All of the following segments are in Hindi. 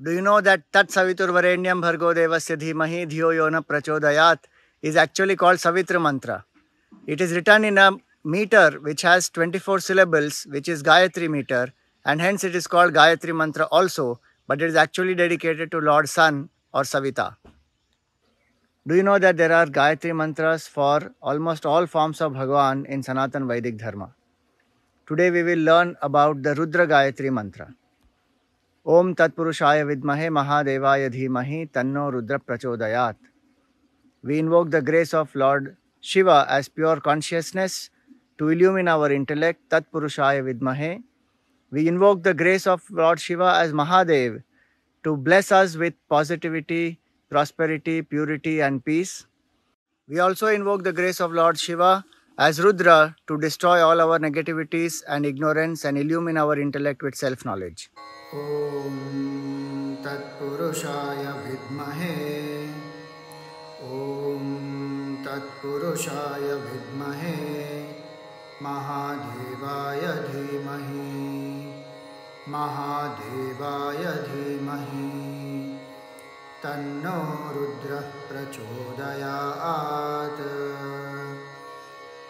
Do you know that Tat Savitur Varenyam Bhargo Devasya Dhimahi Dhiyo Yona Prachodayat is actually called Savitra Mantra. It is written in a meter which has 24 syllables, which is Gayatri meter, and hence it is called Gayatri Mantra also, but it is actually dedicated to Lord Sun or Savita. Do you know that there are Gayatri mantras for almost all forms of Bhagwan in Sanatan Vedic Dharma? Today we will learn about the Rudra Gayatri mantra. ओम तत्पुरुषाय विद्महे महादेवाय धीमहि तन्नो Rudra प्रचोदयात we invoke the grace of lord Shiva as pure consciousness to illumine our intellect तत्पुरुषाय विद्महे we invoke the grace of lord Shiva as Mahadev to bless us with positivity prosperity purity and peace we also invoke the grace of lord Shiva as Rudra to destroy all our negativities and ignorance and illumine our intellect with self knowledge Oh. तत्पुरुषाय विद्महे। ॐ तत्पुरुषाय विद्महे। महादेवाय धीमहि। महादेवाय धीमहि। तन्नो रुद्रः प्रचोदयात्।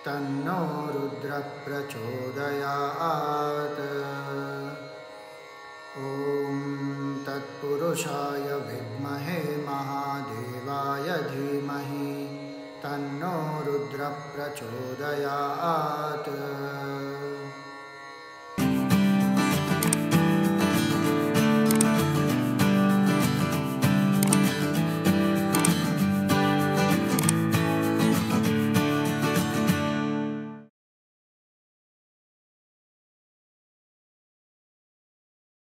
तन्नो रुद्रः प्रचोदयात्। ॐ तत्पुरुषाय विद्महे महादेवाय धीमहि तन्नो रुद्र प्रचोदयात्।